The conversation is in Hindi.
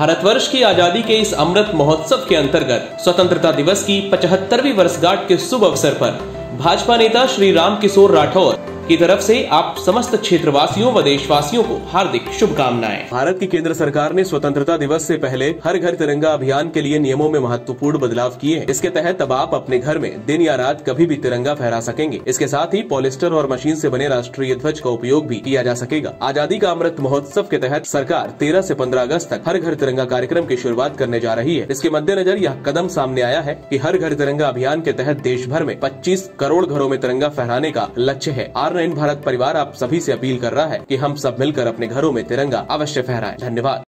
भारतवर्ष की आज़ादी के इस अमृत महोत्सव के अंतर्गत स्वतंत्रता दिवस की पचहत्तरवी वर्षगांठ के शुभ अवसर पर भाजपा नेता श्री राम किशोर राठौर की तरफ़ से आप समस्त क्षेत्रवासियों व देशवासियों को हार्दिक शुभकामनाएँ। भारत की केंद्र सरकार ने स्वतंत्रता दिवस से पहले हर घर तिरंगा अभियान के लिए नियमों में महत्वपूर्ण बदलाव किए हैं। इसके तहत अब आप अपने घर में दिन या रात कभी भी तिरंगा फहरा सकेंगे। इसके साथ ही पॉलिस्टर और मशीन ऐसी बने राष्ट्रीय ध्वज का उपयोग भी किया जा सकेगा। आज़ादी का अमृत महोत्सव के तहत सरकार तेरह ऐसी पंद्रह अगस्त तक हर घर तिरंगा कार्यक्रम की शुरुआत करने जा रही है। इसके मद्देनजर यह कदम सामने आया है की हर घर तिरंगा अभियान के तहत देश भर में पच्चीस करोड़ घरों में तिरंगा फहराने का लक्ष्य है। आर नाइन भारत परिवार आप सभी से अपील कर रहा है कि हम सब मिलकर अपने घरों में तिरंगा अवश्य फहराएँ। धन्यवाद।